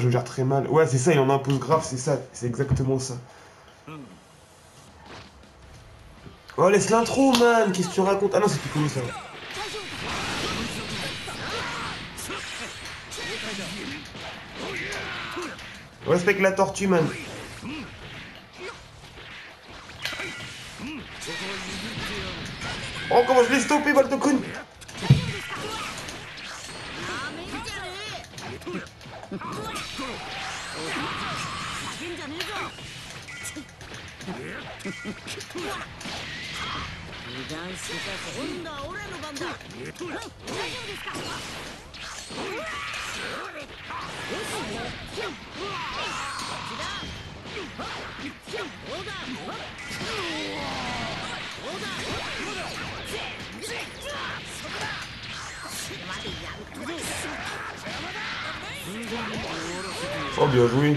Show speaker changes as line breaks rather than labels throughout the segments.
Je gère très mal. Ouais, c'est ça, il en impose grave, c'est ça. C'est exactement ça. Oh, laisse l'intro, man Qu'est-ce que tu racontes? Ah non, c'est plus connu, ça. Respecte la tortue, man. Oh, comment je l'ai stoppé, Baltokun? どうだ Oh, bien joué.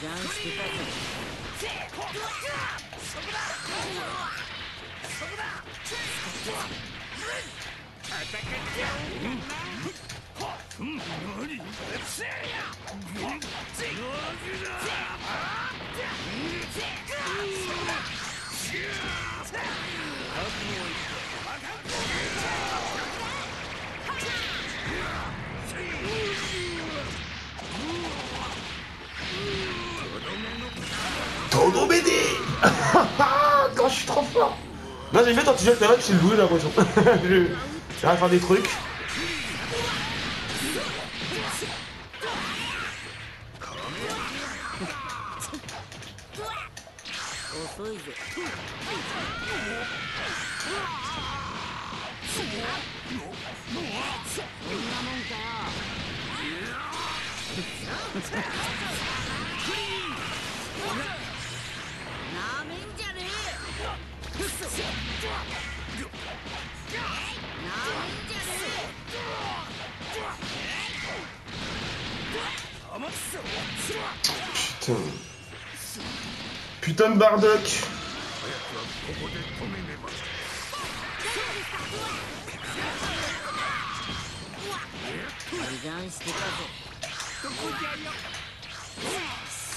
してたそこだそこだ戦ってやろうかな J'ai fait quand tu joues avec ta je suis le j'ai l'impression. à faire des trucs. Putain. Putain de Bardock.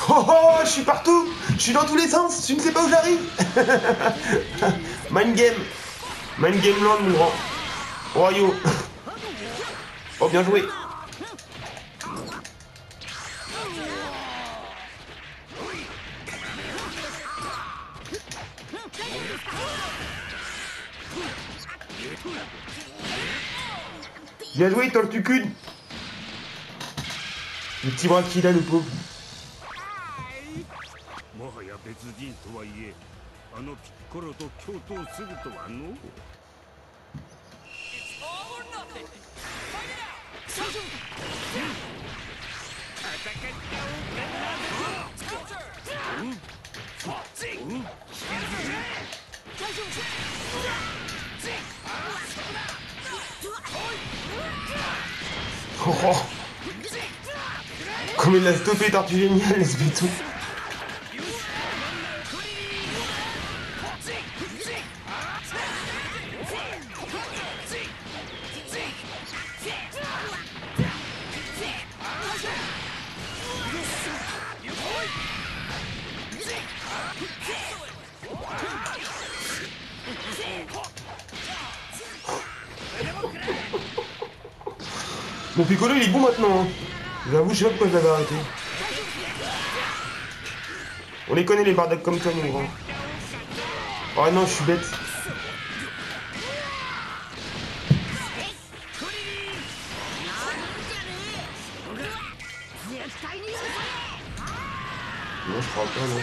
Oh oh, je suis partout. Je suis dans tous les sens, tu ne sais pas où j'arrive. Mind game. Mind game land, mon grand. Oh yo Oh, bien joué Bien joué, Tortucune. Le petit bras qu'il a, le pauvre. Oh. Comme il l'a stoppé, Tortue Génial, laisse tout. Mon Piccolo il est bon maintenant. Hein. J'avoue, je sais pas pourquoi je l'avais arrêté. On les connaît les bardacs comme toi, mon grand. Oh non, je suis bête. Non, je crois pas, non.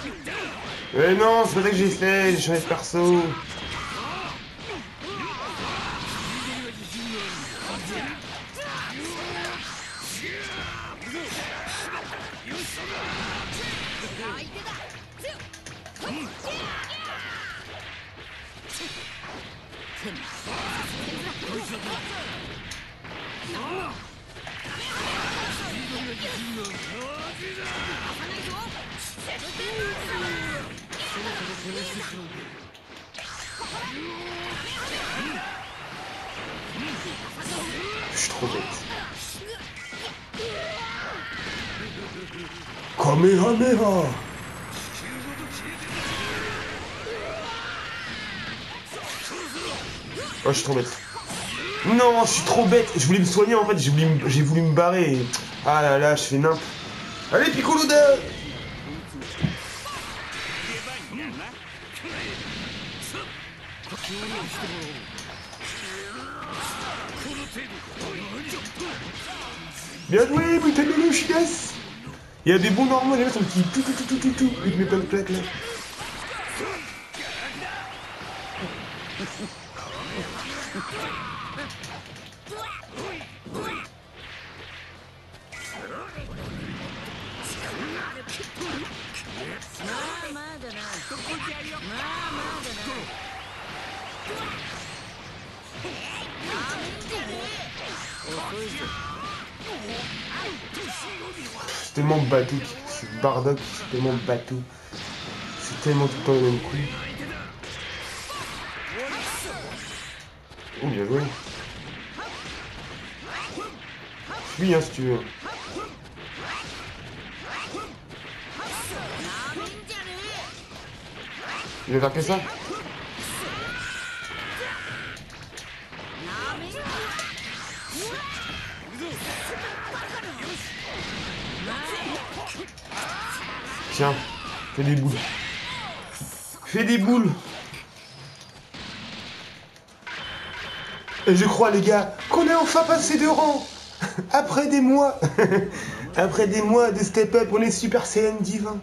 Wonderful! Mais non, c'est ça que j'ai fait, j'ai changé de perso. Je suis trop bête. Kamehameha Oh, je suis trop bête. Non, je suis trop bête. Je voulais me soigner en fait. J'ai voulu, voulu, me barrer. Ah là là, je fais n'importe. Allez, Piccolo
2
Bien joué, Butanolo Shidas Il y a des bons normaux, les mecs sont petits tout tout tout tout tout tout. Il te met plein de plaques là. C'est tellement bateau, c'est Bardock, c'est tellement bateau. C'est tellement tout le temps le même coup. Oh, bien joué. Fuis, hein, si tu veux. Il va faire que ça? Fais des boules. Fais des boules. Et je crois, les gars, qu'on est enfin passé de rang. Après des mois. Après des mois de step up, on est Super Saiyan divin.